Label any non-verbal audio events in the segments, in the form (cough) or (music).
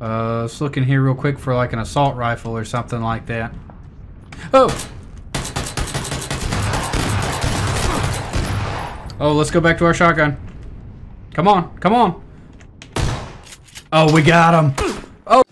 Uh, let's look in here real quick for like an assault rifle or something like that. Oh! Oh, let's go back to our shotgun. Come on, come on. Oh, we got him. Oh.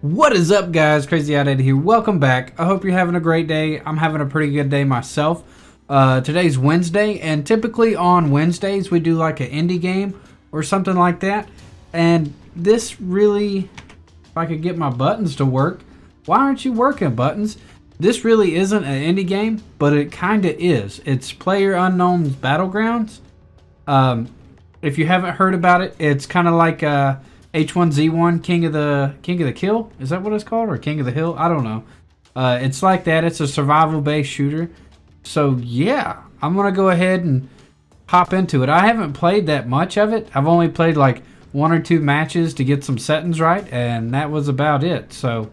What is up, guys? Crazy Out here. Welcome back. I hope you're having a great day. I'm having a pretty good day myself. Uh, today's Wednesday, and typically on Wednesdays we do like an indie game or something like that. And this really, if I could get my buttons to work, why aren't you working, buttons? This really isn't an indie game, but it kind of is. It's PlayerUnknown's Battlegrounds. Um, if you haven't heard about it, it's kind of like uh, H1Z1 King of the King of the Kill. Is that what it's called, or King of the Hill? I don't know. Uh, it's like that. It's a survival-based shooter. So yeah, I'm gonna go ahead and hop into it. I haven't played that much of it. I've only played like one or two matches to get some settings right, and that was about it. So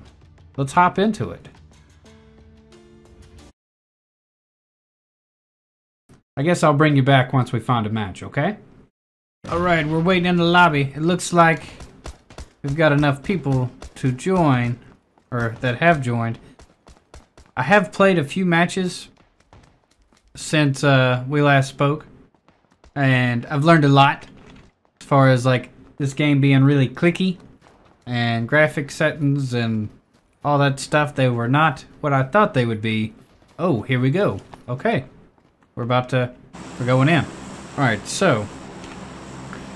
let's hop into it. I guess I'll bring you back once we find a match, okay? Alright, we're waiting in the lobby. It looks like we've got enough people to join, or that have joined. I have played a few matches since uh, we last spoke, and I've learned a lot as far as like this game being really clicky and graphic settings and all that stuff. They were not what I thought they would be. Oh, here we go. Okay. We're about to, we're going in. Alright, so,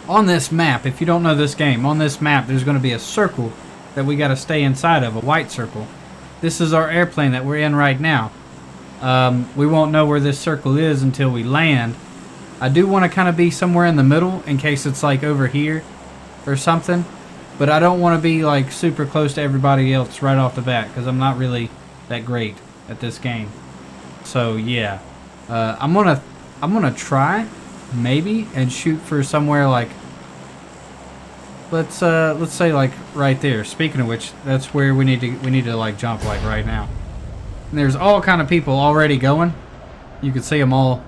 on this map, if you don't know this game, on this map there's going to be a circle that we got to stay inside of, a white circle. This is our airplane that we're in right now. Um, we won't know where this circle is until we land. I do want to kind of be somewhere in the middle in case it's like over here or something. But I don't want to be like super close to everybody else right off the bat because I'm not really that great at this game. So yeah. Uh, I'm gonna I'm gonna try maybe and shoot for somewhere like let's uh let's say like right there speaking of which that's where we need to we need to like jump like right now and there's all kind of people already going you can see them all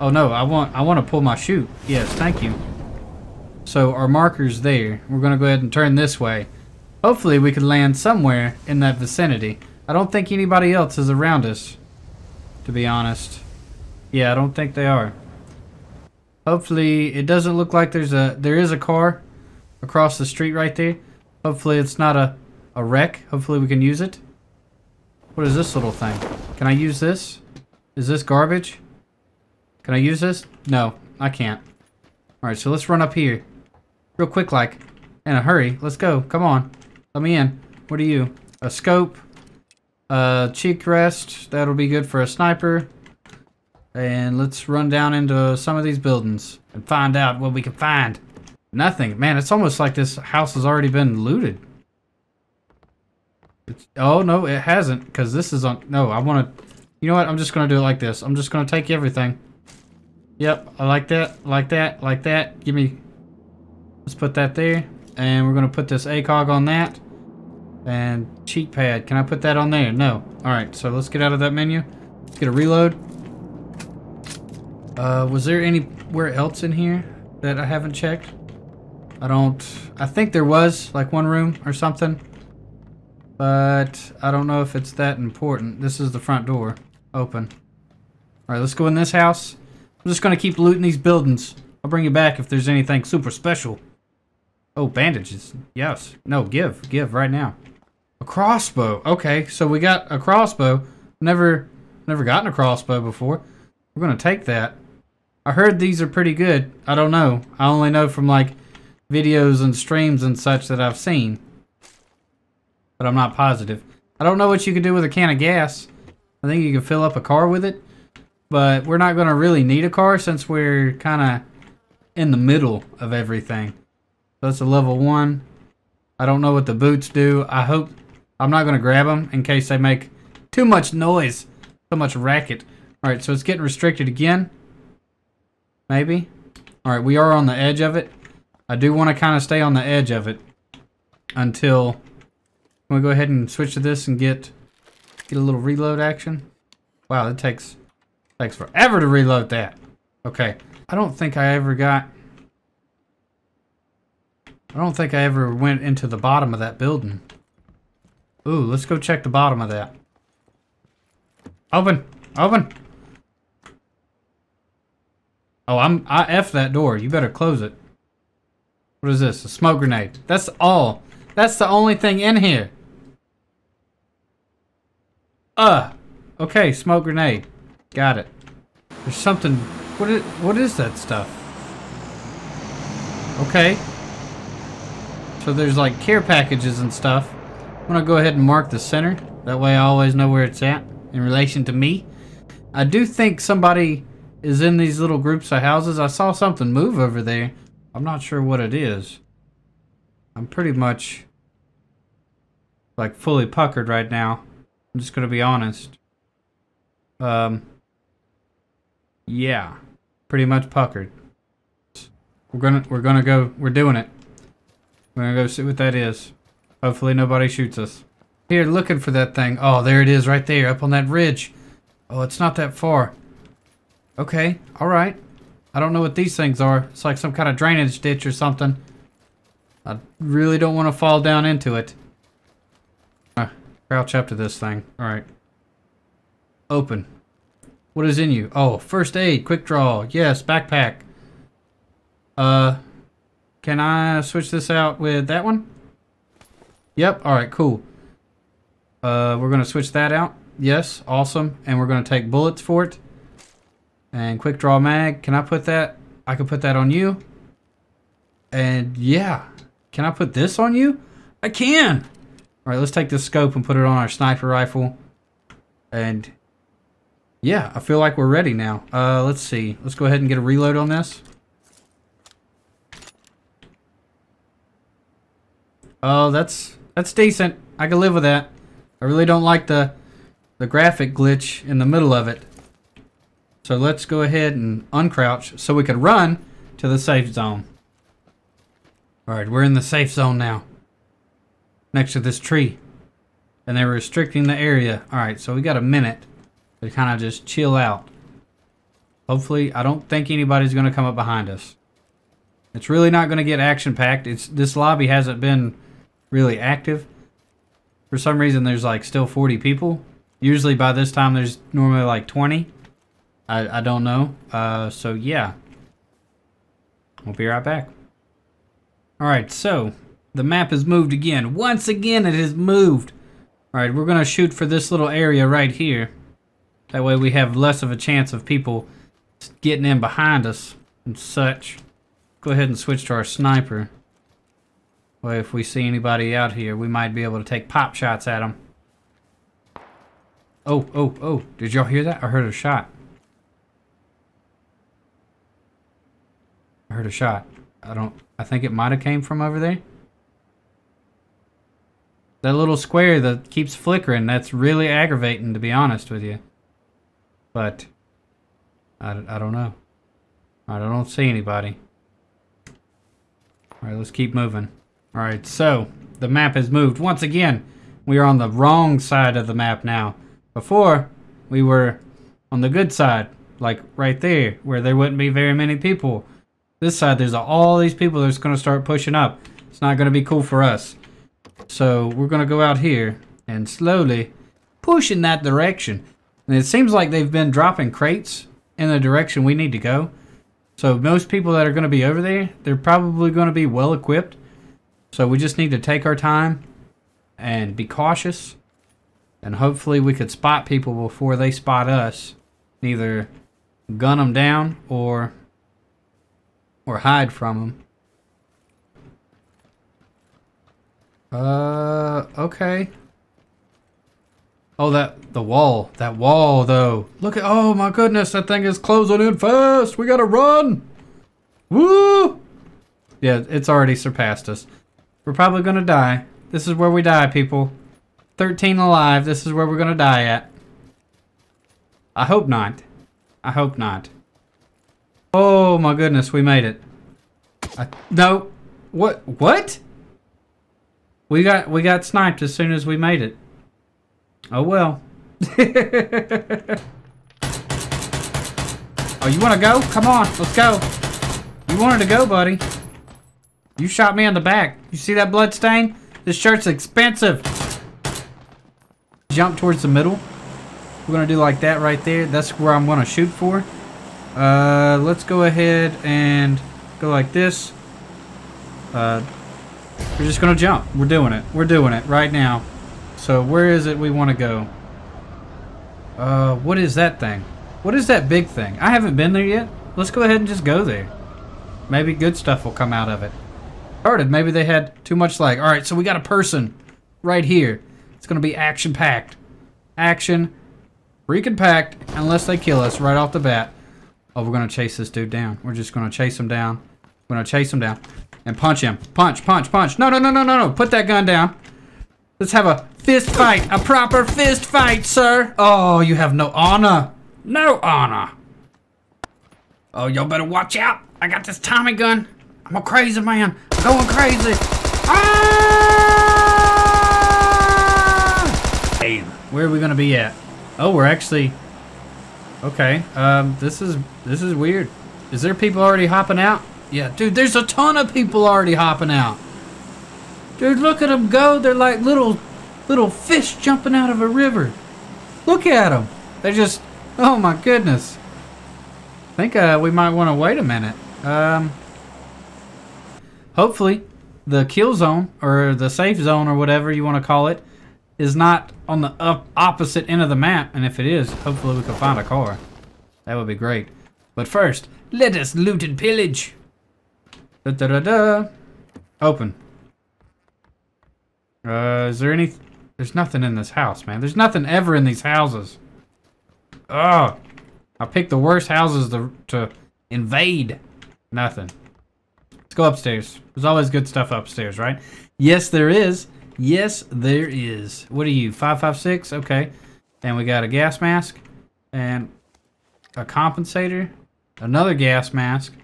oh no I want I want to pull my chute yes thank you so our marker's there we're gonna go ahead and turn this way hopefully we can land somewhere in that vicinity I don't think anybody else is around us to be honest yeah, I don't think they are. Hopefully, it doesn't look like there's a there is a car across the street right there. Hopefully, it's not a a wreck. Hopefully, we can use it. What is this little thing? Can I use this? Is this garbage? Can I use this? No, I can't. Alright, so let's run up here. Real quick like. In a hurry. Let's go. Come on. Let me in. What are you? A scope. A cheek rest. That'll be good for a sniper. And let's run down into some of these buildings and find out what we can find. Nothing. Man, it's almost like this house has already been looted. Oh, no, it hasn't. Because this is on... No, I want to... You know what? I'm just going to do it like this. I'm just going to take everything. Yep, I like that, like that, like that. Give me... Let's put that there. And we're going to put this ACOG on that. And cheek pad. Can I put that on there? No. Alright, so let's get out of that menu. Let's get a reload. Uh, was there anywhere else in here that I haven't checked? I don't... I think there was, like one room or something. But I don't know if it's that important. This is the front door. Open. Alright, let's go in this house. I'm just gonna keep looting these buildings. I'll bring you back if there's anything super special. Oh, bandages. Yes. No, give. Give right now. A crossbow. Okay, so we got a crossbow. Never, never gotten a crossbow before. We're gonna take that. I heard these are pretty good. I don't know. I only know from like videos and streams and such that I've seen. But I'm not positive. I don't know what you could do with a can of gas. I think you can fill up a car with it. But we're not going to really need a car since we're kind of in the middle of everything. So that's a level one. I don't know what the boots do. I hope I'm not going to grab them in case they make too much noise. So much racket. Alright, so it's getting restricted again. Maybe? Alright, we are on the edge of it. I do want to kind of stay on the edge of it until... Can we go ahead and switch to this and get get a little reload action? Wow, it takes Takes forever to reload that. Okay. I don't think I ever got... I don't think I ever went into the bottom of that building. Ooh, let's go check the bottom of that. Open! Open! Oh, I'm I F that door. You better close it. What is this? A smoke grenade. That's all. That's the only thing in here. Uh. Okay, smoke grenade. Got it. There's something. What is, what is that stuff? Okay. So there's like care packages and stuff. I'm gonna go ahead and mark the center. That way I always know where it's at in relation to me. I do think somebody is in these little groups of houses. I saw something move over there. I'm not sure what it is. I'm pretty much like fully puckered right now. I'm just gonna be honest. Um, yeah, pretty much puckered. We're gonna we're gonna go. We're doing it. We're gonna go see what that is. Hopefully nobody shoots us. Here, looking for that thing. Oh, there it is, right there, up on that ridge. Oh, it's not that far. Okay, all right. I don't know what these things are. It's like some kind of drainage ditch or something. I really don't want to fall down into it. Crouch up to this thing. All right. Open. What is in you? Oh, first aid, quick draw. Yes, backpack. Uh, can I switch this out with that one? Yep, all right, cool. Uh, we're going to switch that out. Yes, awesome. And we're going to take bullets for it. And quick draw mag. Can I put that? I can put that on you. And yeah. Can I put this on you? I can. All right, let's take this scope and put it on our sniper rifle. And yeah, I feel like we're ready now. Uh, let's see. Let's go ahead and get a reload on this. Oh, that's that's decent. I can live with that. I really don't like the the graphic glitch in the middle of it. So let's go ahead and uncrouch so we can run to the safe zone. Alright, we're in the safe zone now. Next to this tree. And they're restricting the area. Alright, so we got a minute to kind of just chill out. Hopefully, I don't think anybody's going to come up behind us. It's really not going to get action-packed. It's This lobby hasn't been really active. For some reason, there's like still 40 people. Usually by this time, there's normally like 20. I, I don't know. Uh, so yeah. We'll be right back. Alright, so the map has moved again. Once again, it has moved. Alright, we're going to shoot for this little area right here. That way we have less of a chance of people getting in behind us and such. Go ahead and switch to our sniper. Well, if we see anybody out here, we might be able to take pop shots at them. Oh, oh, oh. Did y'all hear that? I heard a shot. I heard a shot. I don't... I think it might have came from over there. That little square that keeps flickering, that's really aggravating, to be honest with you. But... I, I don't know. I don't see anybody. Alright, let's keep moving. Alright, so... The map has moved. Once again, we are on the wrong side of the map now. Before, we were on the good side. Like, right there, where there wouldn't be very many people. This side, there's all these people that's going to start pushing up. It's not going to be cool for us. So we're going to go out here and slowly push in that direction. And it seems like they've been dropping crates in the direction we need to go. So most people that are going to be over there, they're probably going to be well equipped. So we just need to take our time and be cautious. And hopefully we could spot people before they spot us. Either gun them down or or hide from them. Uh, okay. Oh, that, the wall. That wall, though. Look at, oh my goodness, that thing is closing in fast. We gotta run. Woo! Yeah, it's already surpassed us. We're probably gonna die. This is where we die, people. 13 alive, this is where we're gonna die at. I hope not. I hope not. Oh my goodness, we made it. I, no. What? What? We got we got sniped as soon as we made it. Oh well. (laughs) Oh, you want to go? Come on, let's go. You wanted to go, buddy. You shot me in the back. You see that blood stain? This shirt's expensive. Jump towards the middle. We're gonna do like that right there. That's where I'm gonna shoot for. Uh, let's go ahead and go like this. Uh, we're just gonna jump. We're doing it. We're doing it right now. So where is it we want to go? Uh, what is that thing? What is that big thing? I haven't been there yet. Let's go ahead and just go there. Maybe good stuff will come out of it. Started. Maybe they had too much like. All right, so we got a person right here. It's gonna be action packed. Action, freaking packed. Unless they kill us right off the bat. Oh, we're gonna chase this dude down. We're just gonna chase him down. We're gonna chase him down and punch him. Punch, punch, punch. No, no, no, no, no, no. Put that gun down. Let's have a fist fight. A proper fist fight, sir. Oh, you have no honor. No honor. Oh, y'all better watch out. I got this Tommy gun. I'm a crazy man. I'm going crazy. Ah! Hey, where are we gonna be at? Oh, we're actually. Okay. Um, this is this is weird. Is there people already hopping out? Yeah, dude, there's a ton of people already hopping out. Dude, look at them go. They're like little, little fish jumping out of a river. Look at them. They're just, oh my goodness. I think uh, we might want to wait a minute. Um, hopefully, the kill zone or the safe zone or whatever you want to call it is not on the up opposite end of the map. And if it is, hopefully we can find a car. That would be great. But first, let us loot and pillage. Da da da da. Open. Uh, is there any... There's nothing in this house, man. There's nothing ever in these houses. Oh, I picked the worst houses to, to invade. Nothing. Let's go upstairs. There's always good stuff upstairs, right? Yes, there is. Yes, there is. What are you, 556? Okay. And we got a gas mask and a compensator, another gas mask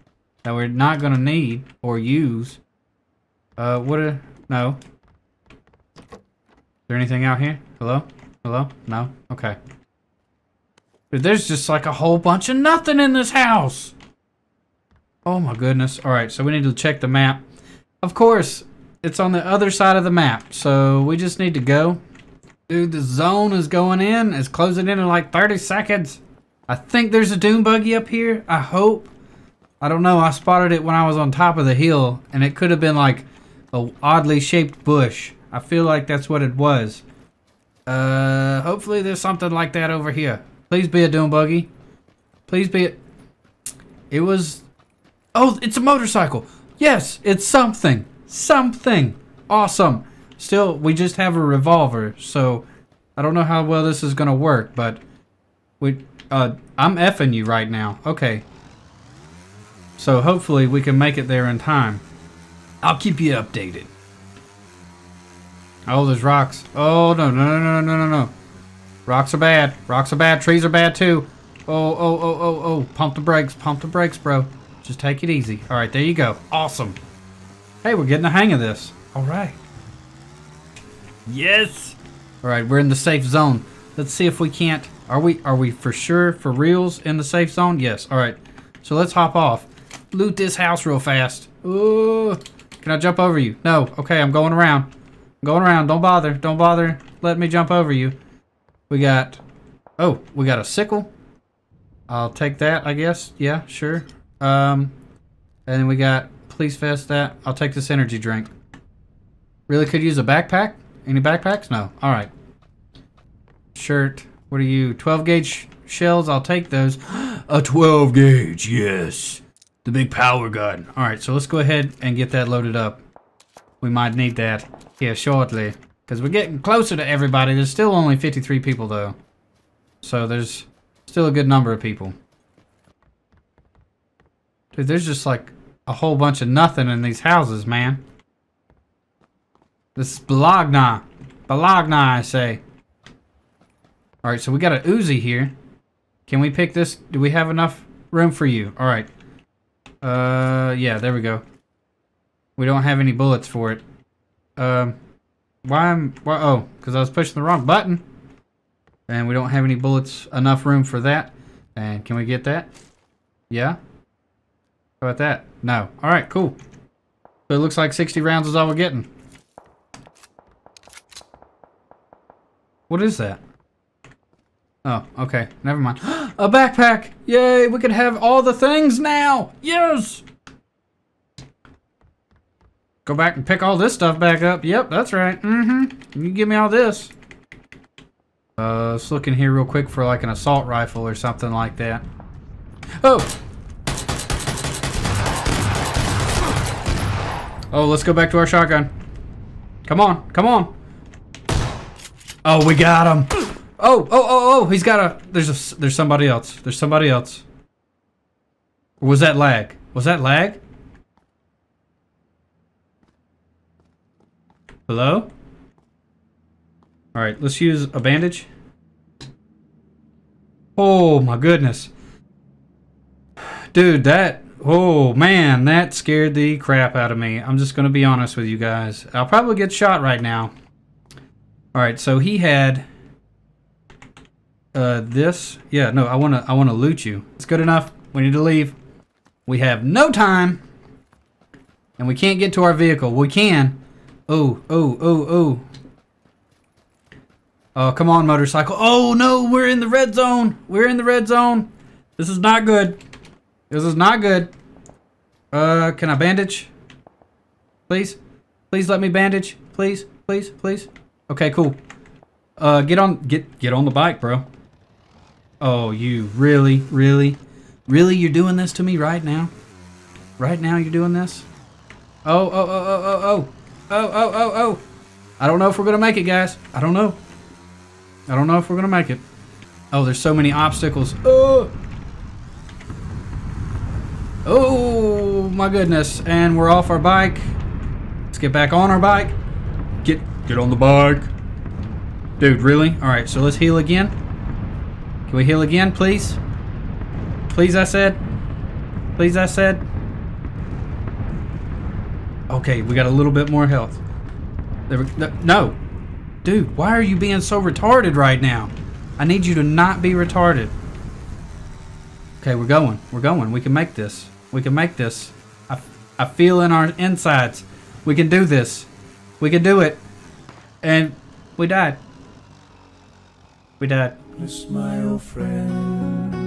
that we're not going to need or use. Uh, what a... No. Is there anything out here? Hello? Hello? No? Okay. Dude, there's just like a whole bunch of nothing in this house. Oh my goodness. Alright, so we need to check the map. Of course, it's on the other side of the map. So we just need to go. Dude, the zone is going in. It's closing in in like 30 seconds. I think there's a dune buggy up here. I hope. I don't know. I spotted it when I was on top of the hill, and it could have been like a oddly shaped bush. I feel like that's what it was. Uh, hopefully there's something like that over here. Please be a dune buggy. Please be it. It was. Oh, it's a motorcycle. Yes, it's something. Something. Awesome. Still, we just have a revolver, so I don't know how well this is gonna work, but we. Uh, I'm effing you right now. Okay, so hopefully we can make it there in time. I'll keep you updated. Oh, there's rocks. Oh, no, no, no, no, no, no, no. Rocks are bad. Rocks are bad. Trees are bad too. Oh, oh, oh, oh, oh. Pump the brakes. Pump the brakes, bro. Just take it easy. All right, there you go. Awesome. Hey, we're getting the hang of this. All right. Yes. All right, we're in the safe zone. Let's see if we can't. Are we? Are we for sure for reals in the safe zone? Yes. All right. So let's hop off loot this house real fast. Ooh. Can I jump over you? No. Okay, I'm going around. I'm going around. Don't bother. Don't bother. Let me jump over you. We got... Oh, we got a sickle. I'll take that, I guess. Yeah, sure. Um, and then we got... Please fast that. I'll take this energy drink. Really could use a backpack? Any backpacks? No. Alright. Shirt. What are you? 12 gauge shells? I'll take those. (gasps) a 12 gauge, yes. The big power gun. Alright, so let's go ahead and get that loaded up. We might need that here shortly. Because we're getting closer to everybody. There's still only 53 people, though. So there's still a good number of people. Dude, there's just like a whole bunch of nothing in these houses, man. This is Bologna. Bologna, I say. Alright, so we got a Uzi here. Can we pick this? Do we have enough room for you? Alright. Uh, yeah, there we go. We don't have any bullets for it. Um, why I'm why, oh, because I was pushing the wrong button. And we don't have any bullets, enough room for that. And can we get that? Yeah? How about that? No. Alright, cool. So it looks like 60 rounds is all we're getting. What is that? Oh, okay. Never mind. (gasps) A backpack! Yay! We can have all the things now! Yes! Go back and pick all this stuff back up. Yep, that's right. Mm-hmm. You give me all this. Uh, let's look in here real quick for like an assault rifle or something like that. Oh! Oh, let's go back to our shotgun. Come on, come on. Oh, we got him. Oh, oh, oh, oh, he's got a, there's a, there's somebody else. There's somebody else. Or was that lag? Was that lag? Hello? Alright, let's use a bandage. Oh my goodness. Dude, that, oh man, that scared the crap out of me. I'm just to be honest with you guys. I'll probably get shot right now. Alright, so he had uh, this. Yeah, no, I want to I want to loot you. It's good enough. We need to leave. We have no time. And we can't get to our vehicle. We can. Oh, oh, oh, oh. Oh, come on, motorcycle. Oh, no, we're in the red zone. We're in the red zone. This is not good. This is not good. Uh, can I bandage? Please? Please let me bandage. Please, please, please. Okay, cool. Uh, get on, get, get on the bike, bro. Oh, you really, really, really, you're doing this to me right now? Right now you're doing this? Oh, oh, oh, oh, oh, oh. Oh, oh, oh, oh. I don't know if we're to make it, guys. I don't know. I don't know if we're to make it. Oh, there's so many obstacles. Oh! Oh, my goodness. And we're off our bike. Let's get back on our bike. Get get on the bike. Dude, really? All right, so let's heal again. Can we heal again, please? Please, I said. Please, I said. Okay, we got a little bit more health. There we, no. Dude, why are you being so retarded right now? I need you to not be retarded. Okay, we're going. We're going. We can make this. We can make this. I, I feel in our insides. We can do this. We can do it. And we died. We died. my old friend.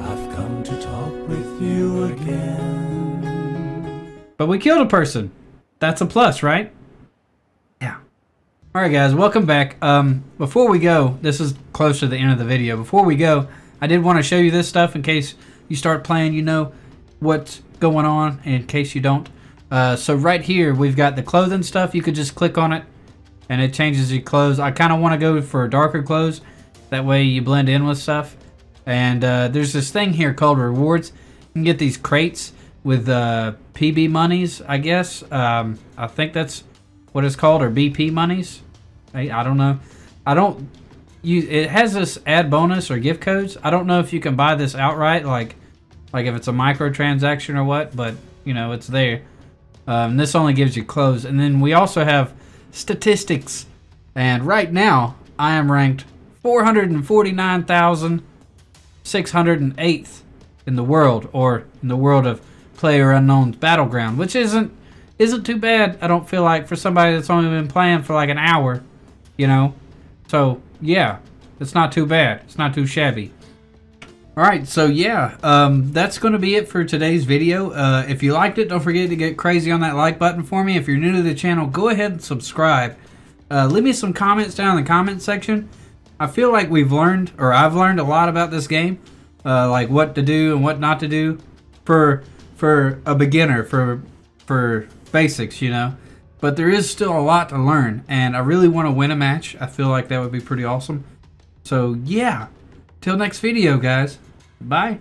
I've come to talk with you again. But we killed a person. That's a plus, right? Yeah. Alright guys, welcome back. Um, before we go, this is close to the end of the video. Before we go, I did want to show you this stuff in case you start playing, you know what's going on, in case you don't. Uh, so right here, we've got the clothing stuff. You could just click on it, and it changes your clothes. I kind of want to go for darker clothes. That way you blend in with stuff. And uh, there's this thing here called rewards. You can get these crates with uh, PB monies, I guess. Um, I think that's what it's called, or BP monies. I, I don't know. I don't. You it has this add bonus or gift codes. I don't know if you can buy this outright, like like if it's a microtransaction or what, but you know it's there. Um, this only gives you clothes, and then we also have statistics. And right now, I am ranked 449,608th in the world, or in the world of PlayerUnknown's Battleground, which isn't isn't too bad. I don't feel like for somebody that's only been playing for like an hour, you know. So yeah, it's not too bad. It's not too shabby. All right, so yeah, um, that's going to be it for today's video. Uh, if you liked it, don't forget to get crazy on that like button for me. If you're new to the channel, go ahead and subscribe. Uh, leave me some comments down in the comment section. I feel like we've learned, or I've learned a lot about this game, uh, like what to do and what not to do. For for a beginner for for basics, you know. But there is still a lot to learn, and I really want to win a match. I feel like that would be pretty awesome. So yeah, till next video, guys. Bye.